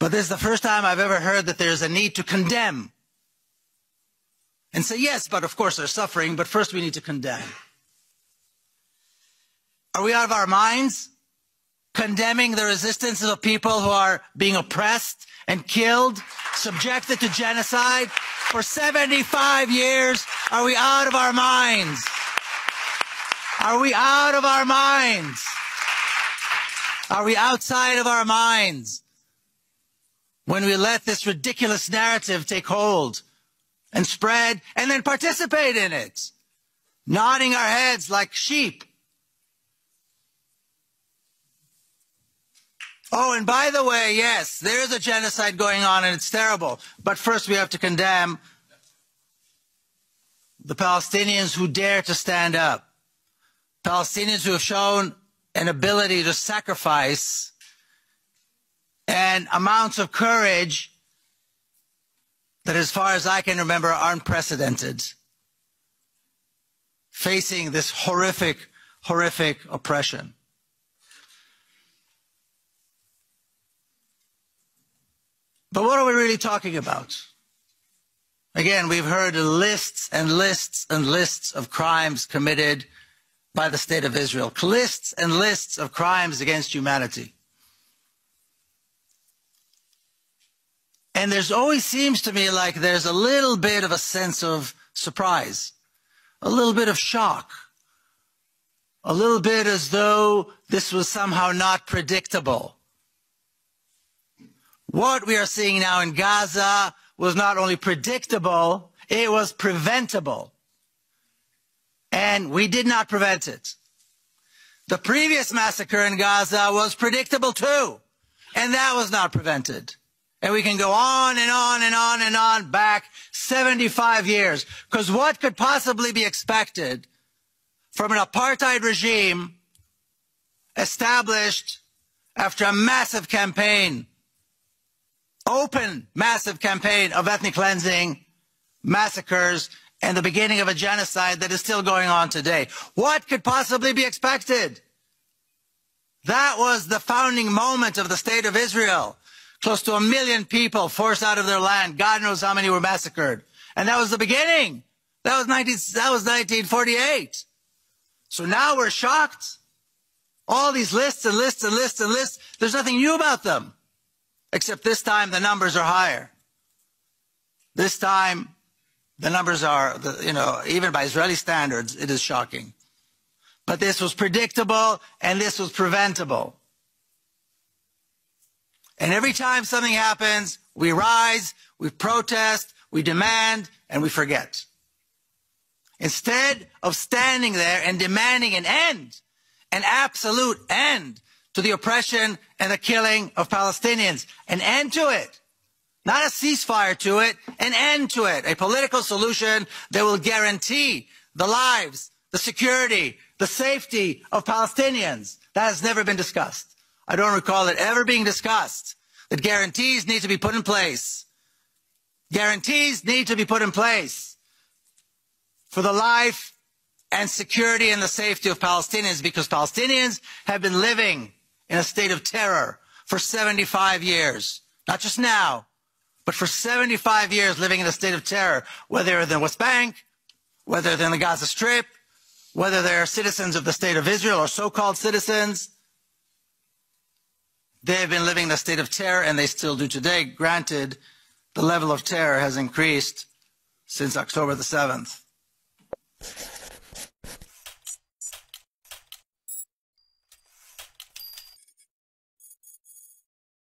But this is the first time I've ever heard that there's a need to condemn. And say, yes, but of course they're suffering, but first we need to condemn. Are we out of our minds? Condemning the resistance of people who are being oppressed and killed, subjected to genocide for 75 years? Are we out of our minds? Are we out of our minds? Are we outside of our minds? When we let this ridiculous narrative take hold and spread and then participate in it, nodding our heads like sheep Oh, and by the way, yes, there is a genocide going on and it's terrible. But first we have to condemn the Palestinians who dare to stand up. Palestinians who have shown an ability to sacrifice and amounts of courage that, as far as I can remember, are unprecedented. Facing this horrific, horrific oppression. But what are we really talking about? Again, we've heard lists and lists and lists of crimes committed by the state of Israel. Lists and lists of crimes against humanity. And there's always seems to me like there's a little bit of a sense of surprise, a little bit of shock, a little bit as though this was somehow not predictable. What we are seeing now in Gaza was not only predictable, it was preventable. And we did not prevent it. The previous massacre in Gaza was predictable too. And that was not prevented. And we can go on and on and on and on back 75 years. Because what could possibly be expected from an apartheid regime established after a massive campaign open, massive campaign of ethnic cleansing, massacres, and the beginning of a genocide that is still going on today. What could possibly be expected? That was the founding moment of the state of Israel. Close to a million people forced out of their land. God knows how many were massacred. And that was the beginning. That was 19, that was 1948. So now we're shocked. All these lists and lists and lists and lists. There's nothing new about them. Except this time the numbers are higher. This time the numbers are, you know, even by Israeli standards, it is shocking. But this was predictable and this was preventable. And every time something happens, we rise, we protest, we demand, and we forget. Instead of standing there and demanding an end, an absolute end to the oppression and the killing of Palestinians. An end to it. Not a ceasefire to it, an end to it. A political solution that will guarantee the lives, the security, the safety of Palestinians. That has never been discussed. I don't recall it ever being discussed. That guarantees need to be put in place. Guarantees need to be put in place for the life and security and the safety of Palestinians because Palestinians have been living in a state of terror for 75 years. Not just now, but for 75 years living in a state of terror, whether they're in the West Bank, whether they're in the Gaza Strip, whether they're citizens of the state of Israel or so-called citizens. They have been living in a state of terror, and they still do today. Granted, the level of terror has increased since October the 7th.